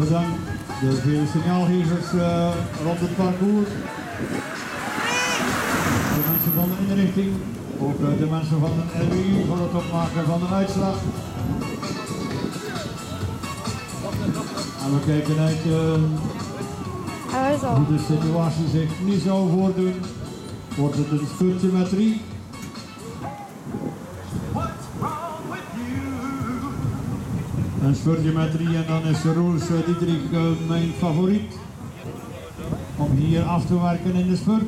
Bedankt de signaalgevers uh, rond het parcours. De mensen van de inrichting, ook uh, de mensen van de RWU voor het opmaken van de uitslag. En we kijken uit uh, hoe de situatie zich niet zou voordoen. Wordt het een spurtje met drie. Een spurtje met drie en dan is Roels Dietrich uh, mijn favoriet. Om hier af te werken in de spurt.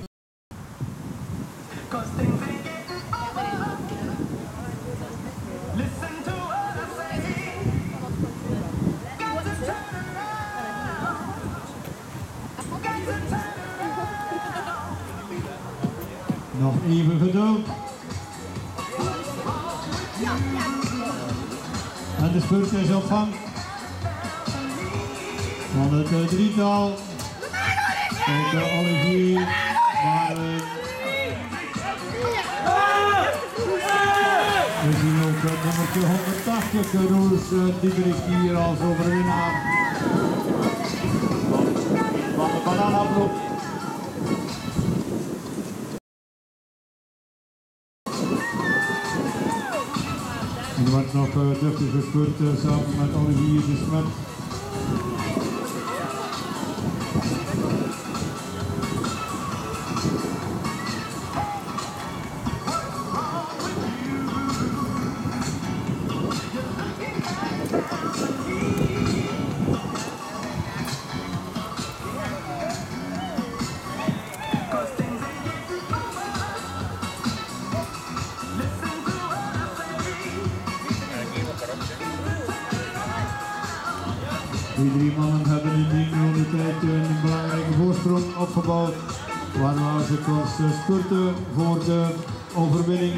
Nog even geduld. En de op van het uh, drietal. Kijk, uh, Olivier, Maren. We zien ook nummer 180, Roels uh, Dietrich hier als overwinnaar duchtig gespurt uh, samen met Olivier de Smet. Die drie mannen hebben in die minuten tijd een belangrijke voorsprong opgebouwd. Waarna ze kost spurten voor de overwinning.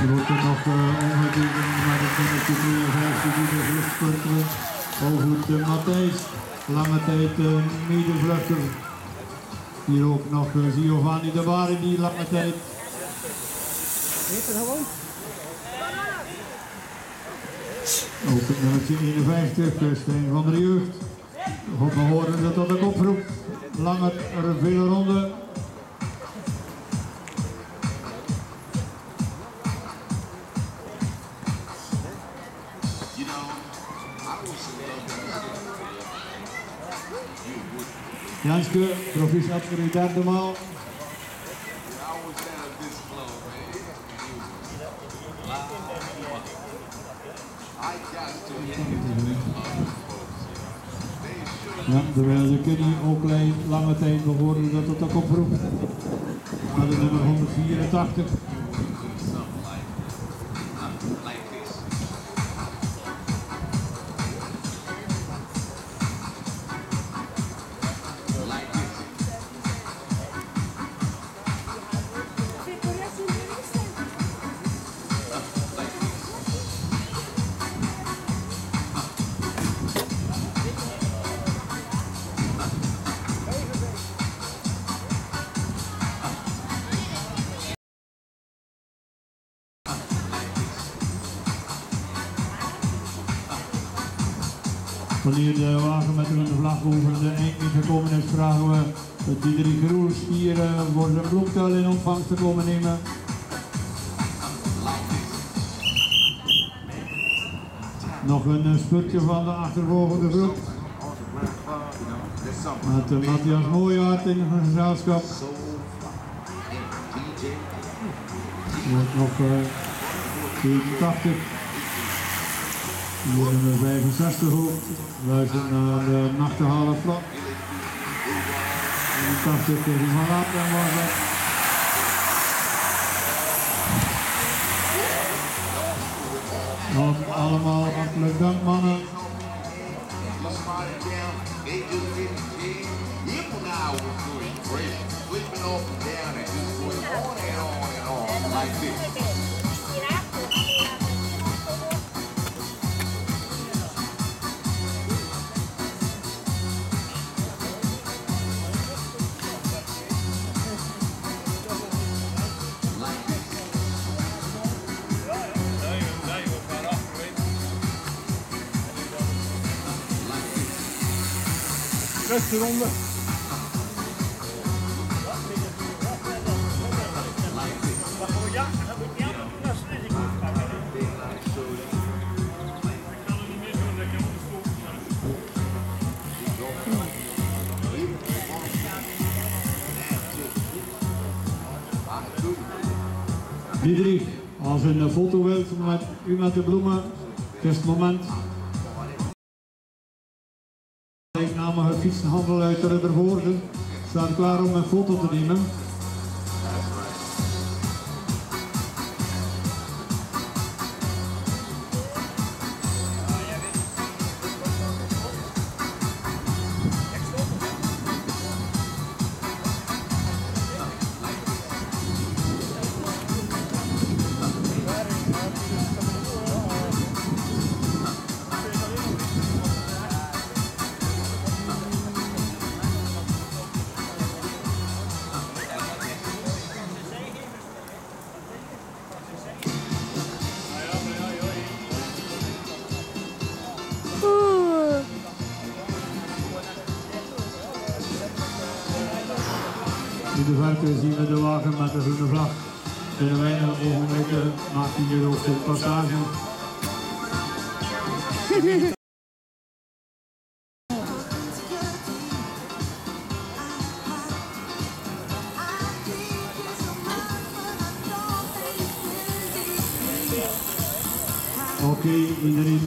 Er wordt er nog uh, omgegeven met het nummertje 53 die de vlucht spurten. Over Matthijs, lange tijd uh, medevluchter. Hier ook nog Giovanni de Bari die lange tijd. Heet het gewoon? Ook het nummertje 51, Stijn van der Jeugd. God we horen dat dat de oproep. Lange, vele ronde. Janske, proficiat uw derde maal. Ja, terwijl de Kenny ook lange tijd behoorde dat het ook oproep. Naar de nummer 184. Wanneer de wagen met de vlag over de einding gekomen is, vragen we Diederik Roels hier uh, voor zijn bloemtuil in ontvangst te komen nemen. Nog een uh, spurtje van de achtervolgende groep. Met uh, Matthias Mooijaard in het gezelschap. Wordt nog uh, 84. Hier de 65 op. zijn naar de nachtegale vlak. 80 tegen Harap en was. Nog allemaal hartelijk dank mannen. Down and on and on and. Beste ronde. Diederik, als een foto wilt met u met de bloemen, het is het moment. Fietsenhandel uit de Riddervoorde staat klaar om een foto te nemen. In de verte zien we de wagen met de groene vlag. Binnen weinig ogenblikken maakt hij hier ook de passage. Oké, iedereen.